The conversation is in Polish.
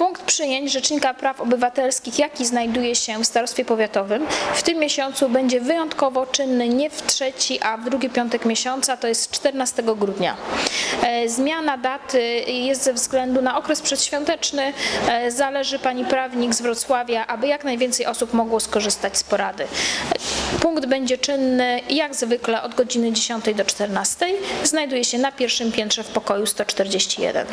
Punkt przyjęć Rzecznika Praw Obywatelskich, jaki znajduje się w Starostwie Powiatowym, w tym miesiącu będzie wyjątkowo czynny nie w trzeci, a w drugi piątek miesiąca, to jest 14 grudnia. E, zmiana daty jest ze względu na okres przedświąteczny. E, zależy pani prawnik z Wrocławia, aby jak najwięcej osób mogło skorzystać z porady. Punkt będzie czynny jak zwykle od godziny 10 do 14. Znajduje się na pierwszym piętrze w pokoju 141.